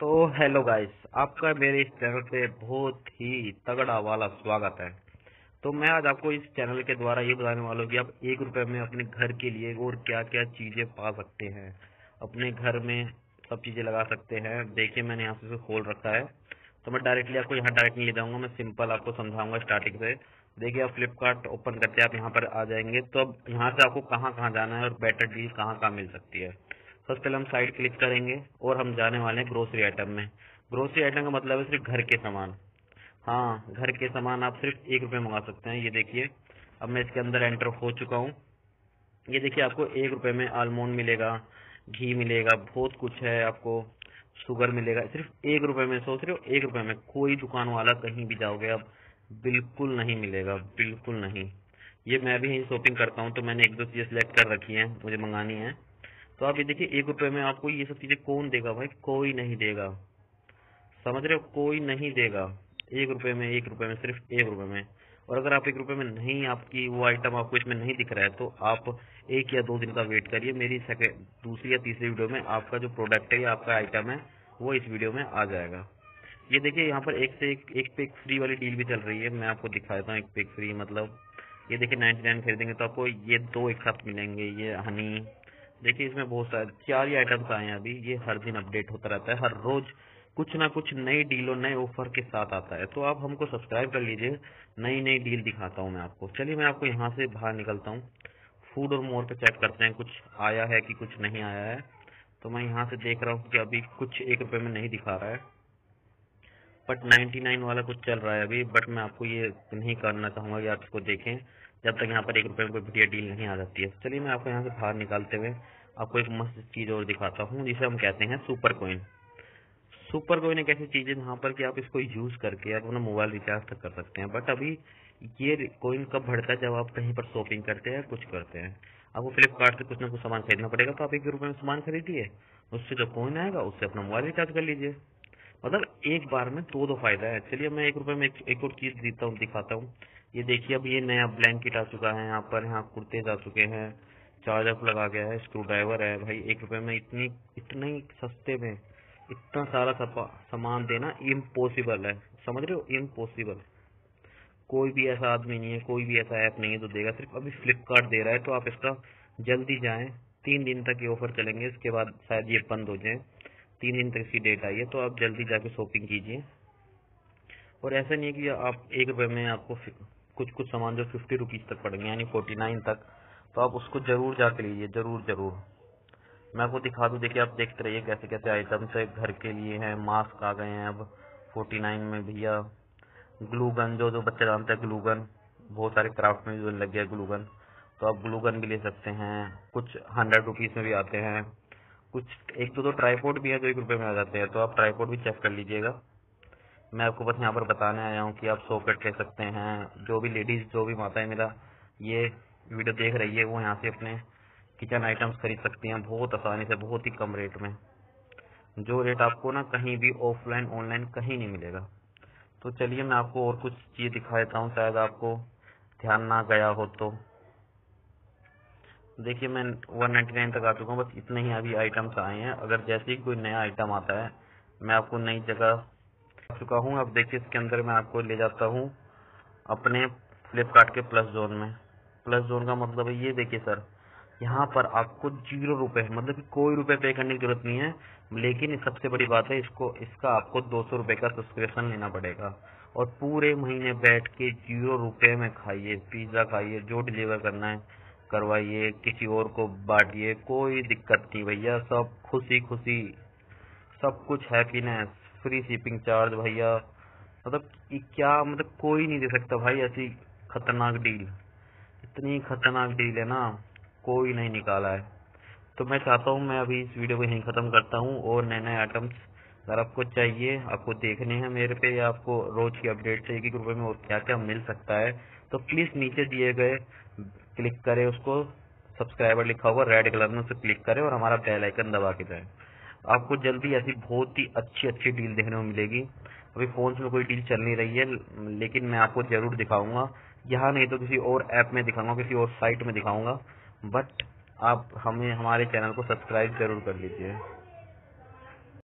तो hello guys आपका मेरे इस चैनल पे बहुत ही तगड़ा वाला स्वागत है। तो मैं आज आपको इस चैनल के द्वारा ये बताने वाला हूँ कि आप एक रुपए में अपने घर के लिए और क्या क्या चीज़ें पा सकते हैं। अपने घर में सब चीज़ें लगा सकते हैं। देखिए, मैंने यहाँ से खोल रखा है। तो मैं डायरेक्टली आपको यहाँ डायरेक्ट नहीं ले जाऊँगा, मैं सिंपल आपको समझाऊँगा स्टार्टिंग से। देखिए, आप फ्लिपकार्ट ओपन करते आप यहाँ पर आ जाएँगे। तो अब यहाँ से आपको कहाँ कहाँ जाना है और बेटर डील कहाँ कहाँ मिल सकती है। सबसे पहले हम साइड क्लिक करेंगे और हम जाने वाले हैं ग्रोसरी आइटम में। ग्रोसरी आइटम का मतलब है सिर्फ़ घर के सामान। हाँ घर के सामान आप सिर्फ़ एक रुपये मंगा सकते हैं। ये देखिए, अब मैं इसके अंदर एंटर हो चुका हूँ। ये देखिए, आपको एक रुपये में आलमोंड मिलेगा, घी मिलेगा, बहुत कुछ है आपको शुगर मिलेगा। सिर्फ़ एक रुपये में सोच रहे हो एक रुपये में कोई दुकान वाला कहीं भी जाओगे, अब बिल्कुल नहीं मिलेगा, बिल्कुल नहीं। ये मैं भी शॉपिंग करता हूँ तो मैंने एक दो चीज़ें सिलेक्ट कर रखी हैं, मुझे मंगानी है। तो आप ये देखिए, एक रुपए में आपको ये सब चीज़ें कौन देगा भाई? कोई नहीं देगा। समझ रहे हो? कोई नहीं देगा। एक रुपए में, एक रुपए में, सिर्फ़ एक रुपए में। और अगर आप एक रुपए में नहीं, आपकी वो आइटम आपको इसमें नहीं दिख रहा है तो आप एक या दो दिन का वेट करिए। मेरी सेकेंड दूसरी या तीसरी वीडियो में आपका जो प्रोडक्ट है या आपका आइटम है, वो इस वीडियो में आ जाएगा। ये देखिए, यहाँ पर एक से एक एक पे एक फ्री वाली डील भी चल रही है। मैं आपको दिखा देता हूँ एक पे एक फ्री मतलब ये देखिए नाइन्टी नाइन खरीदेंगे तो आपको ये दो एक साथ मिलेंगे। ये हनी देखिए, इसमें बहुत सारे चार ही आइटम्स आए हैं अभी। ये हर दिन अपडेट होता रहता है, हर रोज कुछ ना कुछ नई डील और नए ऑफ़र के साथ आता है। तो आप हमको सब्सक्राइब कर लीजिए नई नई डील दिखाता हूँ मैं आपको। चलिए, मैं आपको यहाँ से बाहर निकलता हूँ। फ़ूड और मोर पे चेक करते हैं, कुछ आया है कि कुछ नहीं आया है। तो मैं यहाँ से देख रहा हूँ कि अभी कुछ एक रुपये में नहीं दिखा रहा है। बट 99 वाला कुछ चल रहा है अभी। बट मैं आपको ये नहीं करना चाहूँगा कि आप इसको देखें। जब तक यहाँ पर एक रुपये में कोई बढ़िया डील नहीं आ जाती है। चलिए मैं आपको यहाँ से बाहर निकालते हुए आपको एक मस्त चीज़ और दिखाता हूँ जिसे हम कहते हैं सुपर कोइन सुपर कोइन एक ऐसी चीज़ है जहाँ पर कि आप इसको यूज़ करके आप अपना मोबाइल रिचार्ज तक कर सकते हैं। बट अभी ये कोइन कब बढ़ता है? जब आप कहीं पर शॉपिंग करते हैं कुछ करते हैं। आपको फ्लिपकार्ट से कुछ ना कुछ सामान खरीदना पड़ेगा तो आप एक रुपये में सामान खरीदिए। उससे जो कोइन आएगा उससे अपना मोबाइल रिचार्ज कर लीजिए। मतलब एक बार में दो दो फ़ायदा है। चलिए मैं एक रुपये में एक, एक और चीज़ देता हूँ दिखाता हूँ। ये देखिए, अब ये नया ब्लैंकेट आ चुका है, यहाँ पर यहाँ कुर्ते आ चुके हैं चार्जर लगा गया है स्क्रू ड्राइवर है, भाई, एक रुपए में इतनी, इतने सस्ते में, इतना सारा सामान देना इम्पॉसिबल है, समझ रहे हो? इम्पॉसिबल कोई भी ऐसा आदमी नहीं है, कोई भी ऐसा ऐप नहीं है जो देगा, सिर्फ़ अभी फ्लिपकार्ट दे रहा है तो आप इसका जल्दी जाएँ, तीन दिन तक ये ऑफ़र चलेंगे, इसके बाद शायद ये बंद हो जाए, तीन दिन तक इसकी डेट आई है तो आप जल्दी जाके शॉपिंग कीजिए। और ऐसा नहीं है कि आप एक रुपए में आपको कुछ कुछ सामान जो फिफ्टी रुपीज़ तक पड़ेंगे यानी फोर्टी नाइन तक। तो आप उसको ज़रूर जाके लीजिए ज़रूर ज़रूर। मैं आपको दिखा दूँ देखिए आप देखते रहिए कैसे कैसे आइटम्स है घर के लिए हैं मास्क आ गए हैं अब फोर्टी नाइन में भैया। ग्लूगन जो जो बच्चे जानते हैं ग्लूगन बहुत सारे क्राफ्ट में जो लग गया ग्लूगन तो आप ग्लूगन भी ले सकते हैं कुछ हंड्रेड रुपीज़ में भी आते हैं। कुछ एक तो, तो ट्राईपोर्ट भी है जो एक रुपये में आ जाते हैं तो आप ट्राईपोर्ट भी चेक कर लीजिएगा। मैं आपको बस यहाँ पर बताने आया हूँ कि आप सॉकेट ले सकते हैं। जो भी लेडीज़ जो भी माता है मेरा ये वीडियो देख रही है, वो यहाँ से अपने किचन आइटम्स खरीद सकती हैं बहुत आसानी से, बहुत ही कम रेट में। जो रेट आपको ना कहीं भी ऑफलाइन ऑनलाइन कहीं नहीं मिलेगा। तो चलिए मैं आपको और कुछ चीज़ दिखा देता हूँ, शायद आपको ध्यान ना गया हो तो। देखिए, मैं 199 तक आ चुका हूँ, बस इतने ही अभी आइटम्स आए हैं। अगर जैसे ही कोई नया आइटम आता है, मैं आपको नई जगह चुका हूँ। अब देखिए इसके अंदर मैं आपको ले जाता हूँ अपने फ्लिपकार्ट के प्लस जोन में। प्लस जोन का मतलब है ये देखिए सर, यहाँ पर आपको ज़ीरो रुपए मतलब कि कोई रुपए पे करने की ज़रूरत नहीं है, लेकिन सबसे बड़ी बात है, इसको, इसका आपको दो सौ रुपए का सब्सक्रिप्शन लेना पड़ेगा। और पूरे महीने बैठ के ज़ीरो रुपए में खाइए पिज्जा खाइए, जो डिलीवर करना है, करवाइए, किसी और को बांटिए, कोई दिक्कत नहीं भैया, सब खुशी खुशी सब कुछ हैप्पीनेस फ्री शिपिंग चार्ज भैया। मतलब क्या मतलब कोई नहीं दे सकता भाई ऐसी खतरनाक डील इतनी खतरनाक डील है ना, कोई नहीं निकाला है। तो मैं चाहता हूँ, मैं अभी इस वीडियो को यहीं ख़त्म करता हूँ और नए नए आइटम्स अगर आपको चाहिए, आपको देखने हैं मेरे पे या आपको रोज की अपडेट चाहिए कि रुपये में और क्या क्या मिल सकता है तो प्लीज़ नीचे दिए गए क्लिक करें उसको। सब्सक्राइबर लिखा हुआ रेड कलर में उसे क्लिक करें और हमारा बेल आइकन दबा के जाए। आपको जल्दी ऐसी बहुत ही अच्छी अच्छी डील देखने को मिलेगी। अभी फ़ोन में कोई डील चल नहीं रही है, लेकिन मैं आपको ज़रूर दिखाऊँगा। यहाँ नहीं तो किसी और ऐप में दिखाऊँगा, किसी और साइट में दिखाऊँगा। बट आप हमें, हमारे चैनल को सब्सक्राइब ज़रूर कर लीजिए।